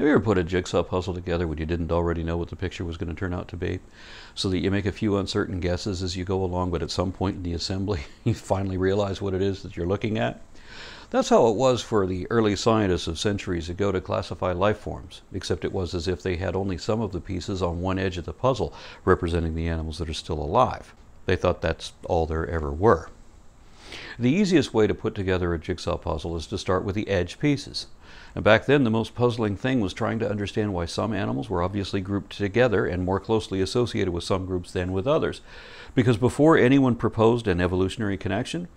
Have you ever put a jigsaw puzzle together when you didn't already know what the picture was going to turn out to be? So that you make a few uncertain guesses as you go along, but at some point in the assembly, you finally realize what it is that you're looking at? That's how it was for the early scientists of centuries ago to classify life forms, except it was as if they had only some of the pieces on one edge of the puzzle representing the animals that are still alive. They thought that's all there ever were. The easiest way to put together a jigsaw puzzle is to start with the edge pieces. And back then, the most puzzling thing was trying to understand why some animals were obviously grouped together and more closely associated with some groups than with others. Because before anyone proposed an evolutionary connection,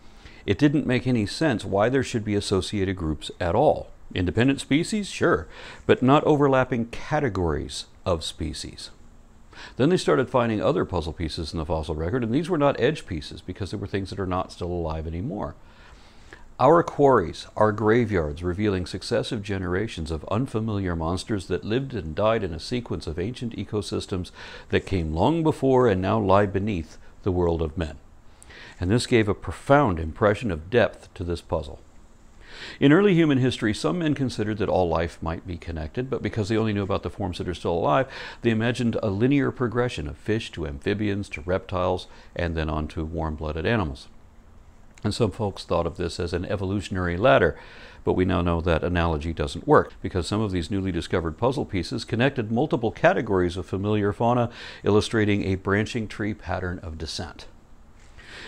it didn't make any sense why there should be associated groups at all. Independent species, sure, but not overlapping categories of species. Then they started finding other puzzle pieces in the fossil record, and these were not edge pieces because they were things that are not still alive anymore. Our quarries are graveyards revealing successive generations of unfamiliar monsters that lived and died in a sequence of ancient ecosystems that came long before and now lie beneath the world of men. And this gave a profound impression of depth to this puzzle. In early human history, some men considered that all life might be connected, but because they only knew about the forms that are still alive, they imagined a linear progression of fish to amphibians to reptiles and then on to warm blooded animals. And some folks thought of this as an evolutionary ladder, but we now know that analogy doesn't work because some of these newly discovered puzzle pieces connected multiple categories of familiar fauna, illustrating a branching tree pattern of descent.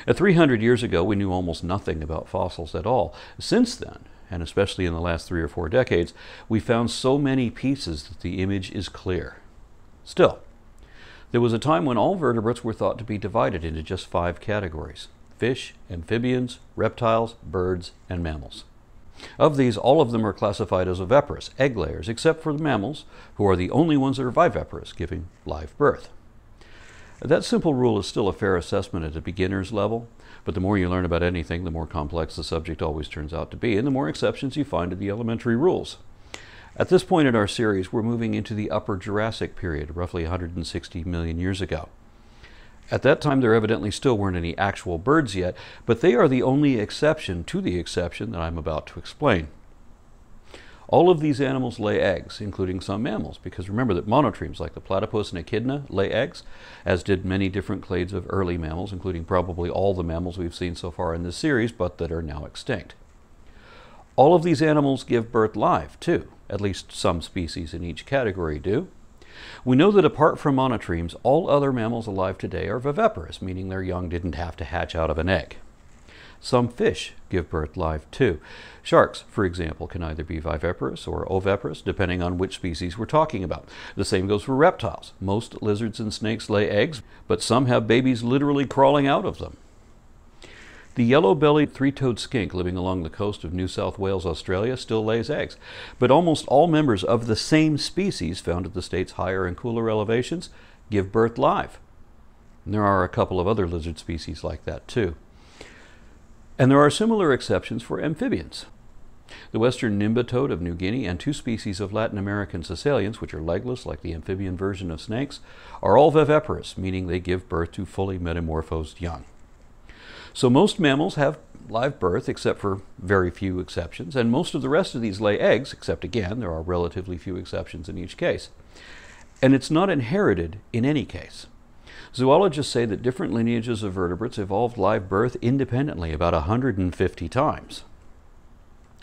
At 300 years ago, we knew almost nothing about fossils at all. Since then, and especially in the last three or four decades, we found so many pieces that the image is clear. Still, there was a time when all vertebrates were thought to be divided into just five categories fish, amphibians, reptiles, birds, and mammals. Of these, all of them are classified as oviparous, egg layers, except for the mammals, who are the only ones that are viviparous, giving live birth. That simple rule is still a fair assessment at a beginner's level, but the more you learn about anything, the more complex the subject always turns out to be, and the more exceptions you find to the elementary rules. At this point in our series, we're moving into the Upper Jurassic period, roughly 160 million years ago. At that time, there evidently still weren't any actual birds yet, but they are the only exception to the exception that I'm about to explain. All of these animals lay eggs, including some mammals, because remember that monotremes like the platypus and echidna lay eggs, as did many different clades of early mammals, including probably all the mammals we've seen so far in this series, but that are now extinct. All of these animals give birth live, too. At least some species in each category do. We know that apart from monotremes, all other mammals alive today are viviparous, meaning their young didn't have to hatch out of an egg. Some fish give birth live too. Sharks, for example, can either be viviparous or oviparous, depending on which species we're talking about. The same goes for reptiles. Most lizards and snakes lay eggs, but some have babies literally crawling out of them. The yellow-bellied three-toed skink living along the coast of New South Wales, Australia, still lays eggs. But almost all members of the same species found at the state's higher and cooler elevations give birth live. And there are a couple of other lizard species like that too. And there are similar exceptions for amphibians. The western nimba of New Guinea and two species of Latin American caecilians, which are legless like the amphibian version of snakes, are all viviparous, meaning they give birth to fully metamorphosed young. So most mammals have live birth, except for very few exceptions, and most of the rest of these lay eggs, except again, there are relatively few exceptions in each case. And it's not inherited in any case. Zoologists say that different lineages of vertebrates evolved live birth independently about 150 times.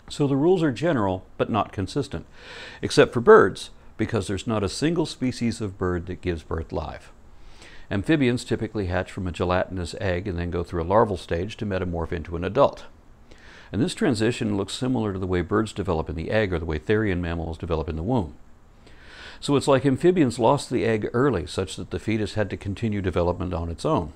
So the rules are general, but not consistent, except for birds, because there's not a single species of bird that gives birth live. Amphibians typically hatch from a gelatinous egg and then go through a larval stage to metamorph into an adult. And this transition looks similar to the way birds develop in the egg or the way therian mammals develop in the womb. So it's like amphibians lost the egg early, such that the fetus had to continue development on its own.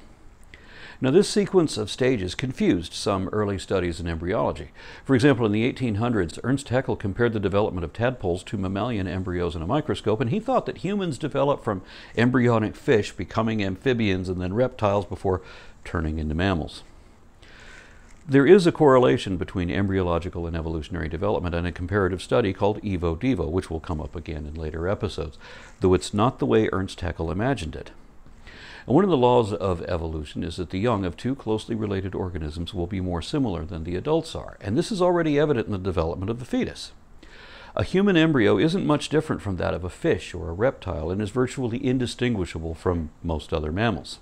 Now, this sequence of stages confused some early studies in embryology. For example, in the 1800s, Ernst Haeckel compared the development of tadpoles to mammalian embryos in a microscope, and he thought that humans developed from embryonic fish, becoming amphibians and then reptiles before turning into mammals. There is a correlation between embryological and evolutionary development and a comparative study called Evo-Devo, which will come up again in later episodes, though it's not the way Ernst Haeckel imagined it. And one of the laws of evolution is that the young of two closely related organisms will be more similar than the adults are. And this is already evident in the development of the fetus. A human embryo isn't much different from that of a fish or a reptile and is virtually indistinguishable from most other mammals.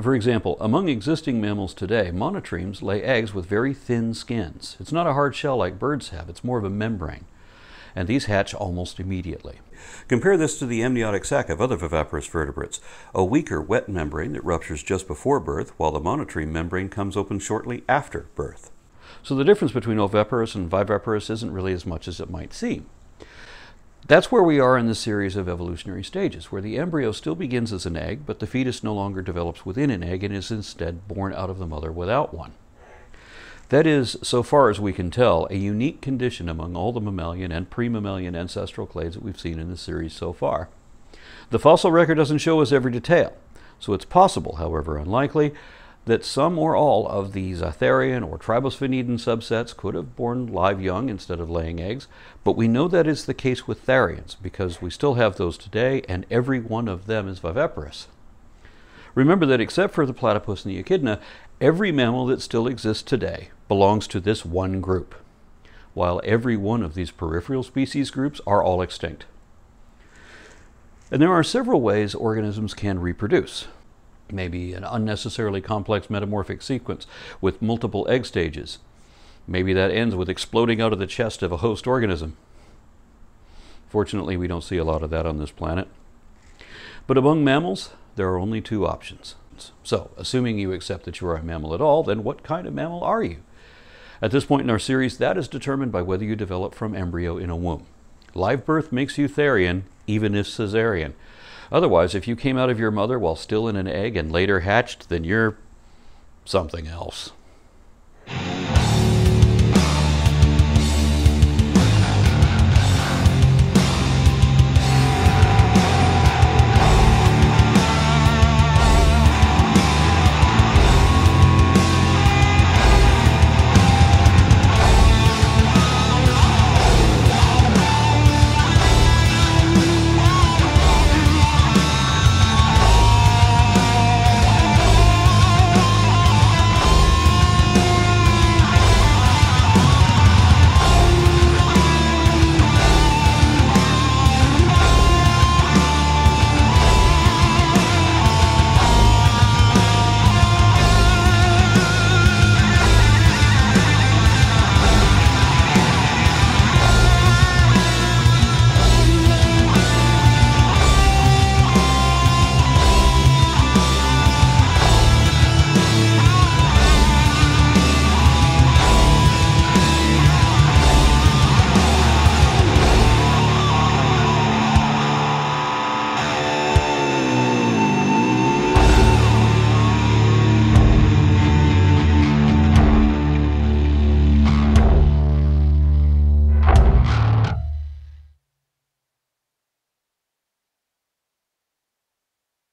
For example, among existing mammals today, monotremes lay eggs with very thin skins. It's not a hard shell like birds have, it's more of a membrane. And these hatch almost immediately. Compare this to the amniotic sac of other viviparous vertebrates, a weaker wet membrane that ruptures just before birth, while the monotreme membrane comes open shortly after birth. So the difference between oviparous and viviparous isn't really as much as it might seem. That's where we are in the series of evolutionary stages, where the embryo still begins as an egg, but the fetus no longer develops within an egg and is instead born out of the mother without one. That is, so far as we can tell, a unique condition among all the mammalian and pre-mammalian ancestral clades that we've seen in the series so far. The fossil record doesn't show us every detail, so it's possible, however unlikely, that some or all of the Zatherian or Tribosphenidan subsets could have born live young instead of laying eggs, but we know that is the case with Therians because we still have those today and every one of them is viviparous. Remember that except for the platypus and the echidna, every mammal that still exists today belongs to this one group, while every one of these peripheral species groups are all extinct. And there are several ways organisms can reproduce maybe an unnecessarily complex metamorphic sequence with multiple egg stages. Maybe that ends with exploding out of the chest of a host organism. Fortunately, we don't see a lot of that on this planet. But among mammals, there are only two options. So, assuming you accept that you are a mammal at all, then what kind of mammal are you? At this point in our series, that is determined by whether you develop from embryo in a womb. Live birth makes you Therian, even if cesarean. Otherwise, if you came out of your mother while still in an egg and later hatched, then you're something else.